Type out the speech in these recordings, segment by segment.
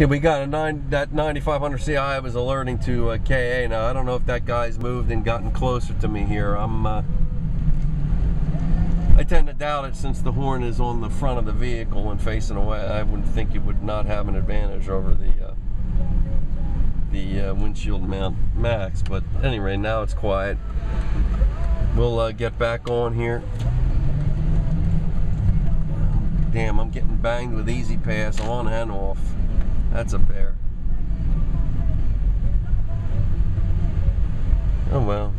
Okay, we got a nine that 9500 CI was alerting to uh, KA. Now I don't know if that guy's moved and gotten closer to me here. I'm uh, I tend to doubt it since the horn is on the front of the vehicle and facing away. I wouldn't think it would not have an advantage over the uh, the uh, windshield mount max. But anyway, now it's quiet. We'll uh, get back on here. Damn, I'm getting banged with E-ZPass on and off. That's a bear. Oh well.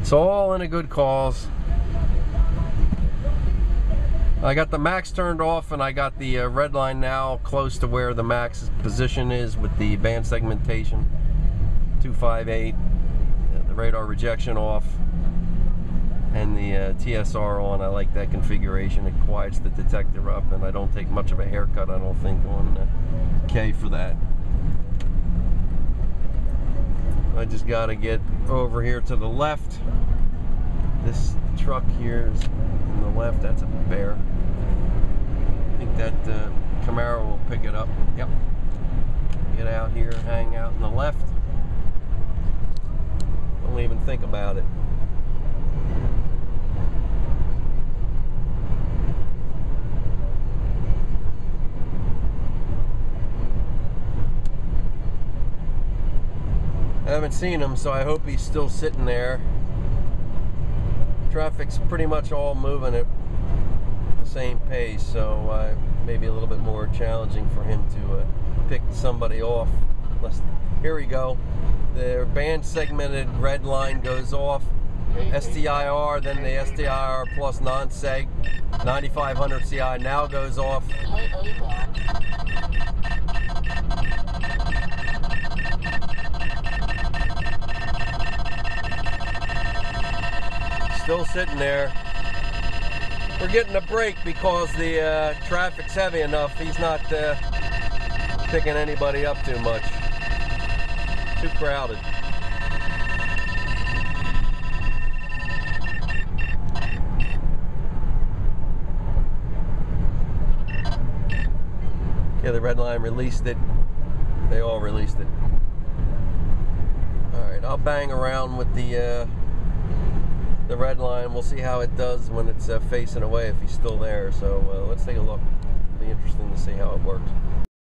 It's all in a good cause. I got the max turned off and I got the uh, red line now close to where the max position is with the band segmentation 258 the radar rejection off and the uh, TSR on I like that configuration it quiets the detector up and I don't take much of a haircut I don't think on uh, K for that. I just got to get over here to the left. This truck here is in the left. That's a bear. I think that uh, Camaro will pick it up. Yep. Get out here, hang out in the left. Don't even think about it. I haven't seen him, so I hope he's still sitting there. Traffic's pretty much all moving at the same pace, so uh, maybe a little bit more challenging for him to uh, pick somebody off. Let's, here we go. The band segmented red line goes off. STIR, then the STIR plus non-seg. 9500 CI now goes off. Still sitting there. We're getting a break because the uh, traffic's heavy enough. He's not uh, picking anybody up too much. Too crowded. Yeah, the red line released it. They all released it. All right, I'll bang around with the uh, the red line. We'll see how it does when it's uh, facing away if he's still there. So uh, let's take a look. It'll be interesting to see how it works.